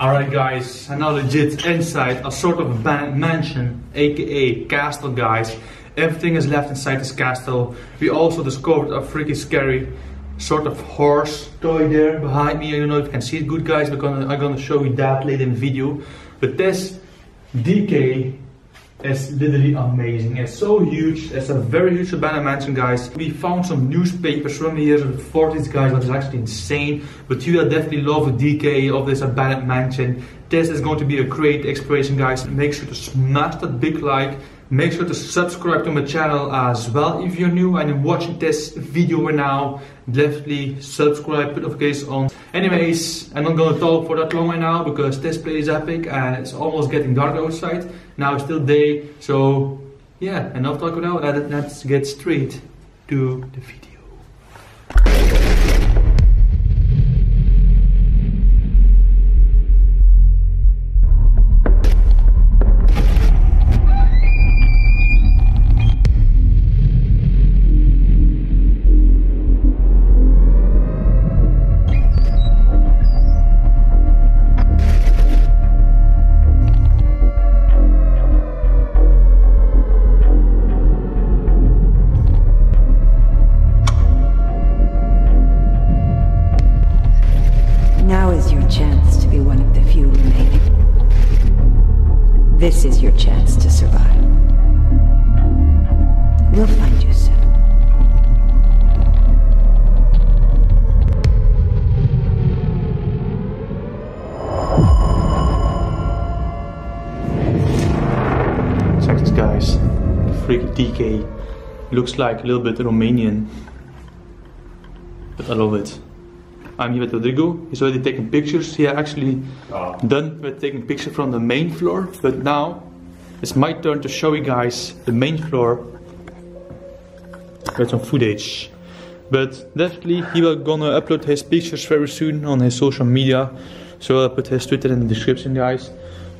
Alright guys, and now legit inside a sort of mansion, aka castle guys. Everything is left inside this castle. We also discovered a freaky scary sort of horse toy there behind me. I don't know if you can see it good guys, we're I'm gonna show you that later in the video. But this decay is literally amazing. It's so huge. It's a very huge abandoned mansion, guys. We found some newspapers from the years of the 40s, guys, which is actually insane. But you will definitely love the decay of this abandoned mansion. This is going to be a great exploration, guys. Make sure to smash that big like. Make sure to subscribe to my channel as well if you're new and you're watching this video right now. Definitely subscribe, put notifications on. Anyways, I'm not gonna talk for that long right now because this place is epic and it's almost getting dark outside. Now it's still day, so yeah, enough talk now. Let's get straight to the video. DK looks like a little bit Romanian. But I love it. I'm here with Rodrigo. He's already taking pictures. He actually ah. done with taking pictures from the main floor. But now it's my turn to show you guys the main floor with some footage. But definitely he will gonna upload his pictures very soon on his social media. So I'll put his Twitter in the description guys.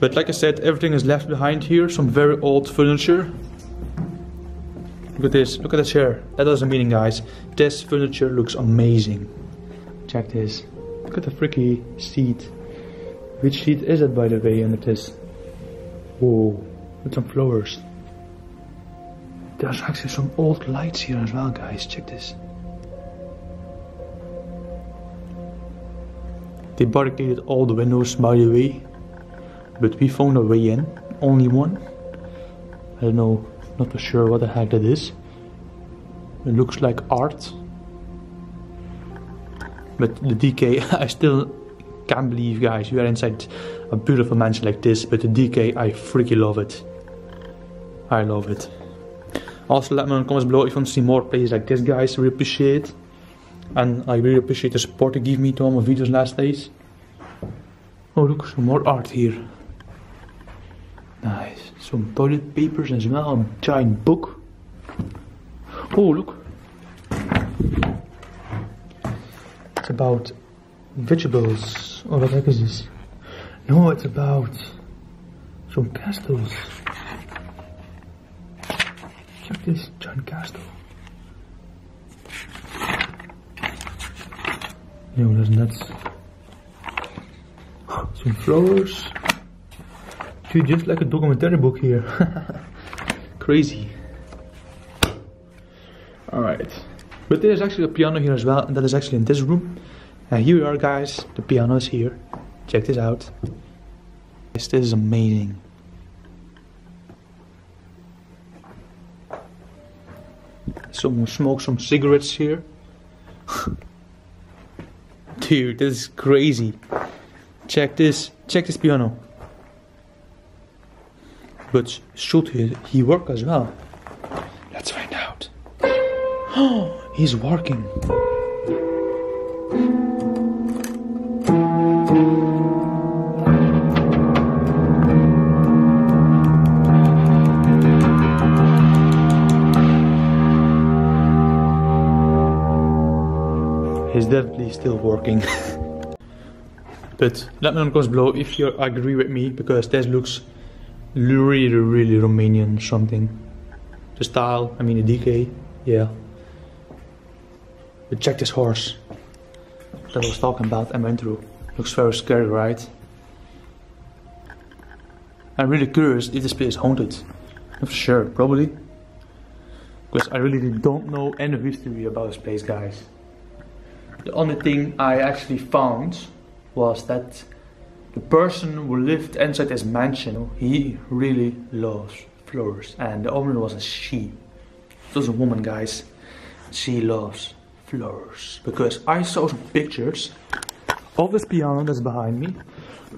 But like I said, everything is left behind here. Some very old furniture. Look at this, look at the chair. That doesn't mean guys. This furniture looks amazing. Check this. Look at the freaky seat. Which seat is it by the way under this? Whoa, with some flowers. There's actually some old lights here as well guys, check this. They barricaded all the windows by the way. But we found a way in, only one. I don't know, not for sure what the heck that is. It looks like art. But the decay, I still can't believe, guys, we are inside a beautiful mansion like this. But the decay, I freaking love it. I love it. Also, let me know in the comments below if you want to see more plays like this, guys. I really appreciate. And I really appreciate the support you give me to all my videos last days. Oh, look, some more art here. Some toilet papers as well. A giant book. Oh, look. It's about vegetables. Oh, what the heck is this? No, it's about some castles. Check this giant castle. Yo, that's nuts. Some flowers. Dude, just like a documentary book here. Crazy. Alright. But there's actually a piano here as well, and that is actually in this room. And here we are, guys. The piano is here. Check this out. This, this is amazing. Someone smoke some cigarettes here. Dude, this is crazy. Check this. Check this piano. But should he, he work as well? Let's find out. Oh, he's working. He's definitely still working. but let me know in the comments below if you agree with me because this looks really really Romanian something. The style, I mean the decay, yeah. But check this horse that I was talking about and went through. Looks very scary, right? I'm really curious if this place is haunted. For sure, probably. Because I really don't know any history about this place, guys. The only thing I actually found was that the person who lived inside this mansion, he really loves flowers. And the owner was a she. It was a woman, guys. She loves flowers. Because I saw some pictures of this piano that's behind me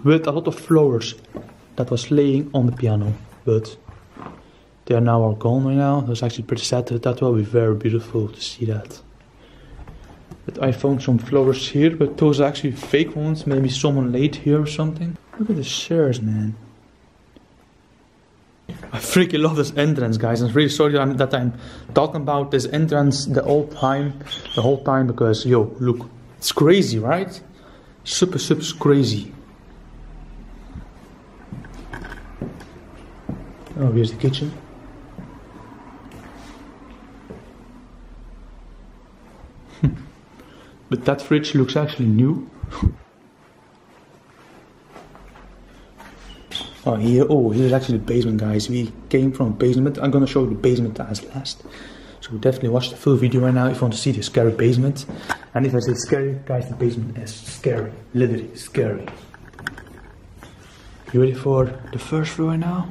with a lot of flowers that was laying on the piano. But they are now all gone right now. Was actually pretty sad. That will be very beautiful to see that. But I found some flowers here, but those are actually fake ones. Maybe someone laid here or something. Look at the stairs, man. I freaking love this entrance, guys. I'm really sorry that I'm talking about this entrance the whole time, the whole time, because yo, look, it's crazy, right? Super, super crazy. Oh, here's the kitchen. But that fridge looks actually new. oh, here, oh, here's actually the basement, guys. We came from basement. I'm gonna show you the basement as last. So definitely watch the full video right now if you want to see the scary basement. And if I say scary, guys, the basement is scary. Literally scary. You ready for the first floor right now?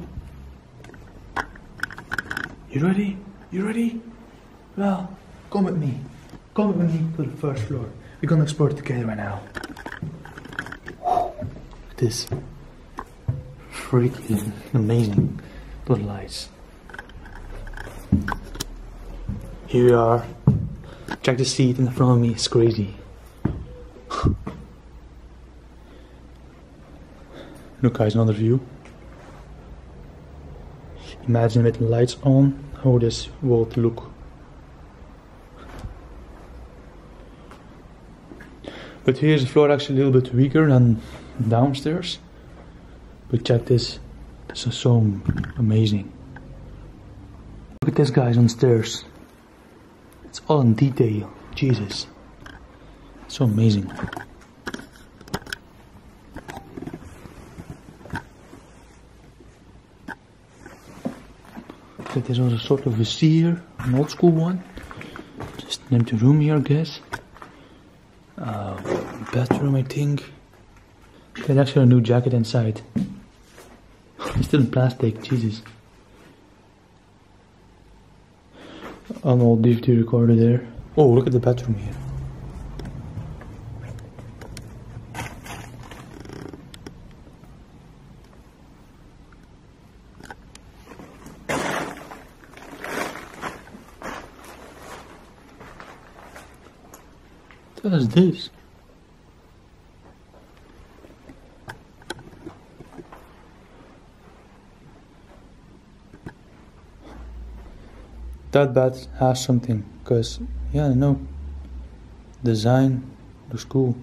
You ready? You ready? Well, come with me. Come with me to the first floor. We're gonna explore together right now. This freaking amazing. little lights. Here we are. Check the seat in front of me, it's crazy. Look guys, another view. Imagine with the lights on how this would look. But here's the floor actually a little bit weaker than downstairs. But check this, this is so amazing. Look at this guys on stairs. It's all in detail, Jesus. So amazing. That is also sort of a seer, an old school one. Just an empty room here, I guess. Bathroom, I think. There's actually a new jacket inside. It's still in plastic, Jesus. An old DVD recorder there. Oh, look at the bathroom here. What is this? That bed has something, cause yeah, I know. Design looks cool.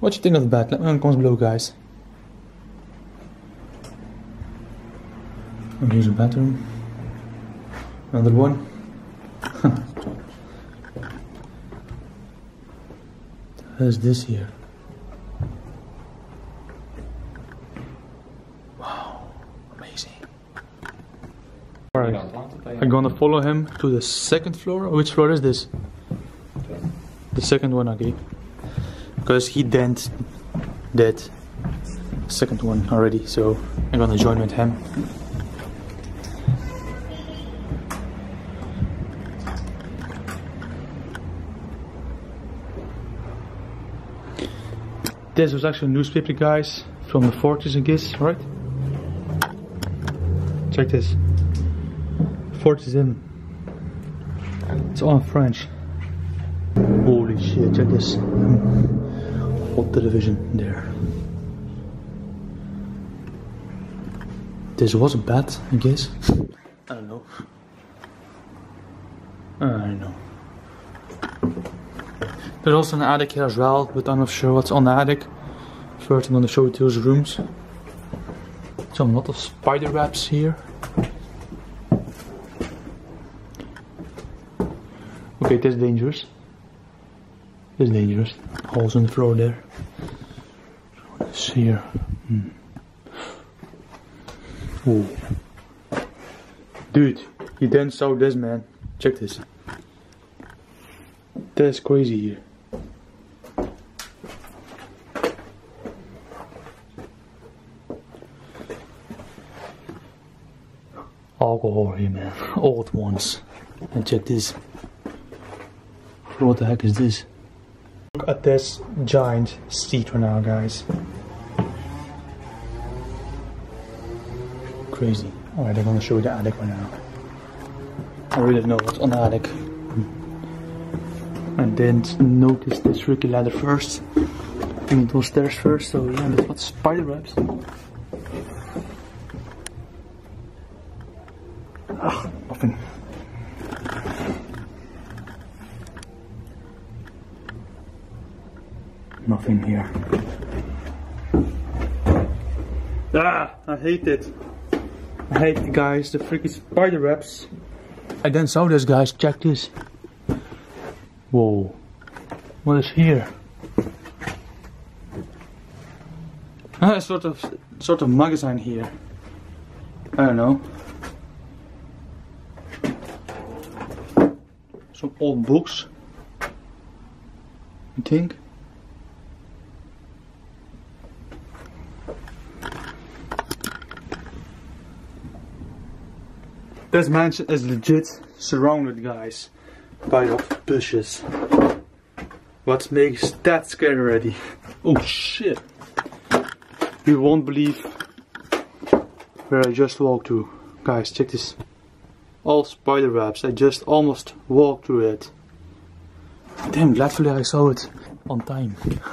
What do you think of the bed? Let me know in the comments below, guys. And here's a bathroom. Another one. What's this here? Wow, amazing. Alright, I'm gonna follow him to the second floor. Which floor is this? The second one, okay. Because he dent that second one already, so I'm gonna join with him. This was actually a newspaper, guys, from the 40s, I guess, right? Check this. 47. It's all French. Holy shit, check this. Hmm. Old television there. This was a bat, I guess. I don't know. I don't know. There's also an attic here as well, but I'm not sure what's on the attic. First I'm gonna show you those rooms. Some lot of spider webs here. Okay, this is dangerous. Is dangerous. Holes in the floor there. This here. Hmm. Ooh. Dude, you didn't saw this man. Check this. That's crazy here. Alcohol here man. Old ones. And check this. What the heck is this? Look at this giant seat right now guys. Crazy. Alright, I'm gonna show you the attic right now. I really don't know what's on the attic. Hmm. I didn't notice this rickety ladder first. I mean those stairs first, so yeah, that's what spider webs. Ah, nothing. Nothing here. Ah, I hate it. I hate it, guys, the freaking spider webs. I then saw this, guys. Check this. Whoa. What is here? Ah, sort of, sort of magazine here. I don't know. Some old books. I think. This mansion is legit surrounded, guys, by bushes. What makes that scary already? Oh shit! You won't believe where I just walked to. Guys, check this. All spider webs. I just almost walked through it. Damn, gladly I saw it on time.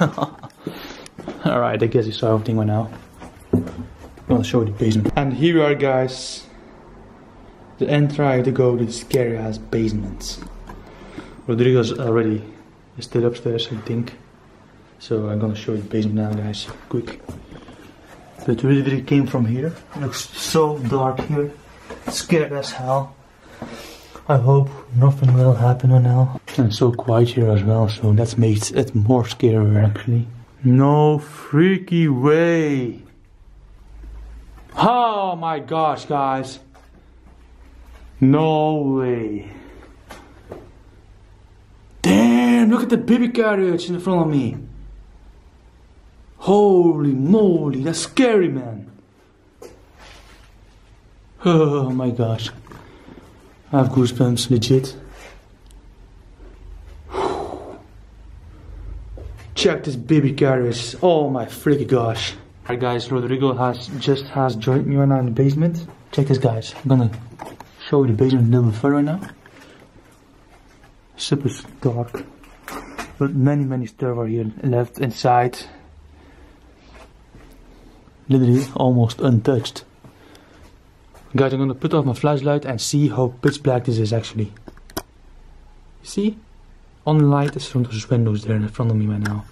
Alright, I guess you saw everything by now. I'm gonna show you the basement. And here we are, guys. End try to go to scary ass basement. Rodrigo's already still upstairs, I think. So I'm gonna show you the basement now, guys. Quick. But really, really came from here. It looks so dark here. Scared as hell. I hope nothing will happen now. And so quiet here as well, so that makes it more scarier actually. No freaky way. Oh my gosh, guys. No way. Damn, look at the baby carriage in front of me. Holy moly, that's scary, man. Oh my gosh. I have goosebumps, legit. Check this baby carriage. Oh my freaky gosh. Alright guys, Rodrigo has just has joined me right now in the basement. Check this guys. I'm gonna show the basement bit further now. Super dark. But many many stairs are here left inside. Literally almost untouched. Guys, I'm gonna put off my flashlight and see how pitch black this is actually. See? On the light is from those windows there in front of me right now.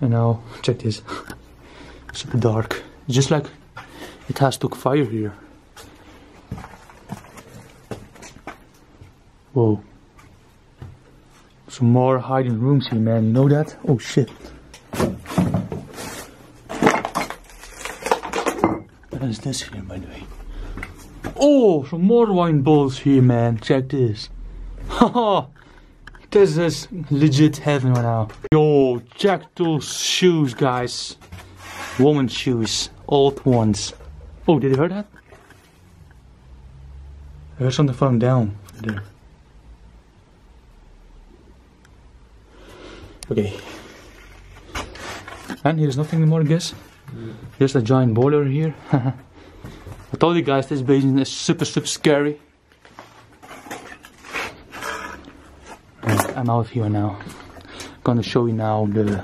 And now, check this. Super dark. Just like it has took fire here. Whoa. Some more hiding rooms here, man. You know that? Oh shit. What is this here, by the way? Oh, some more wine bottles here, man. Check this. Haha. this is legit heaven right now. Yo, check those shoes, guys. Woman shoes. Old ones. Oh, did you hear that? I heard something falling down there. Okay. And here's nothing more, I guess. There's a giant boiler here. I told you guys this basement is super super scary. I'm out of here now. I'm Gonna show you now the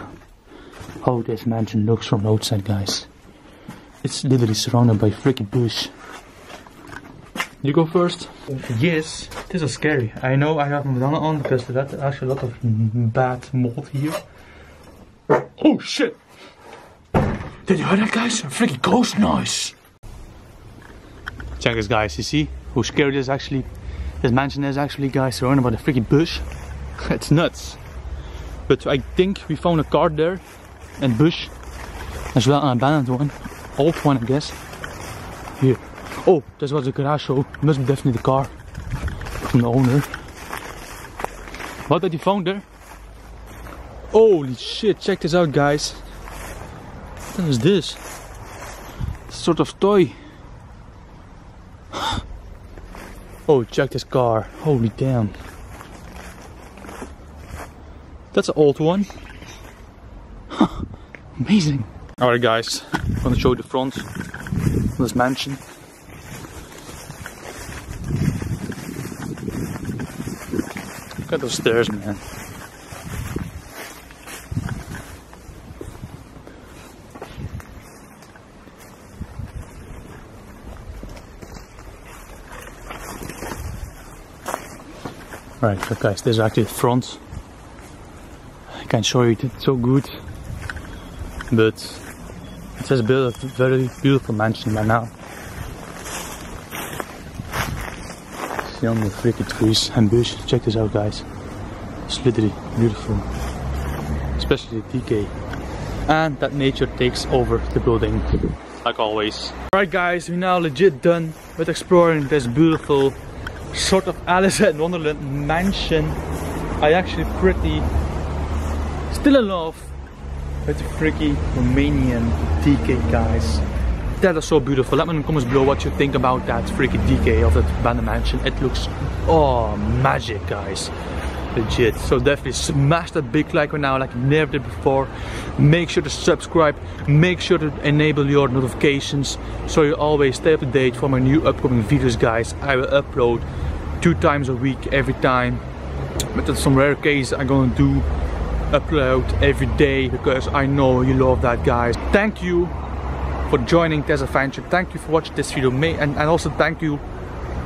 how this mansion looks from the outside guys. It's literally surrounded by freaking bush. You go first? Yes, this is scary. I know I have Madonna on because there's actually a lot of bad mold here. Oh shit! Did you hear that guys? A freaking ghost noise! Check this guys, you see how scary this actually, this mansion is actually guys, surrounded by the freaking bush. it's nuts. But I think we found a card there, and bush, as well an abandoned one, old one I guess. here. Oh, this was a garage, so must be definitely the car from the owner. What did you found there? Holy shit, check this out guys. What is this? Sort of toy. oh, check this car. Holy damn. That's an old one. Amazing. Alright guys, I'm gonna show you the front of this mansion. At those stairs, man. Right, so guys, this is actually the front. I can't show you it so good, but it has built a very beautiful mansion by now. On the freaky trees and bush. Check this out, guys. It's literally beautiful, especially the decay. And that nature takes over the building, like always. Alright, guys, we're now legit done with exploring this beautiful sort of Alice in Wonderland mansion. I actually pretty still in love with the freaky Romanian decay guys. That is so beautiful. Let me know in the comments below what you think about that freaky decay of that abandoned mansion. It looks oh magic guys. Legit. So definitely smash that big like right now like never did before. Make sure to subscribe. Make sure to enable your notifications so you always stay up to date for my new upcoming videos guys. I will upload two times a week every time. But in some rare cases I'm gonna do upload every day because I know you love that guys. Thank you for joining this adventure. Thank you for watching this video and, and also thank you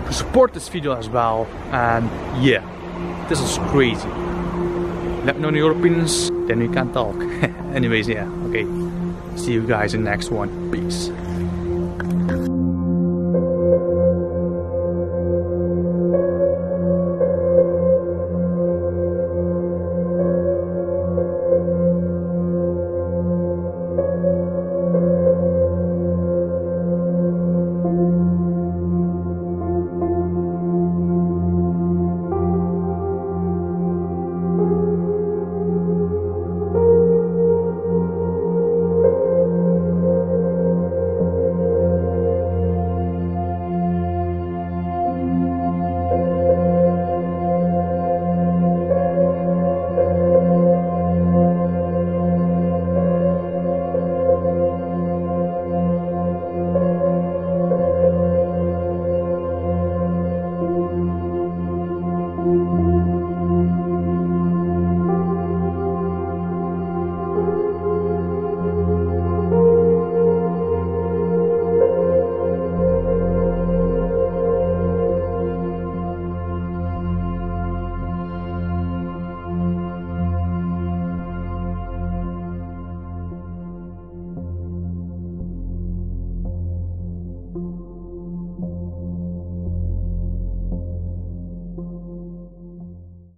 to support this video as well. And yeah, this is crazy. Let me know your opinions, then we can talk. Anyways, yeah, okay. See you guys in the next one. Peace.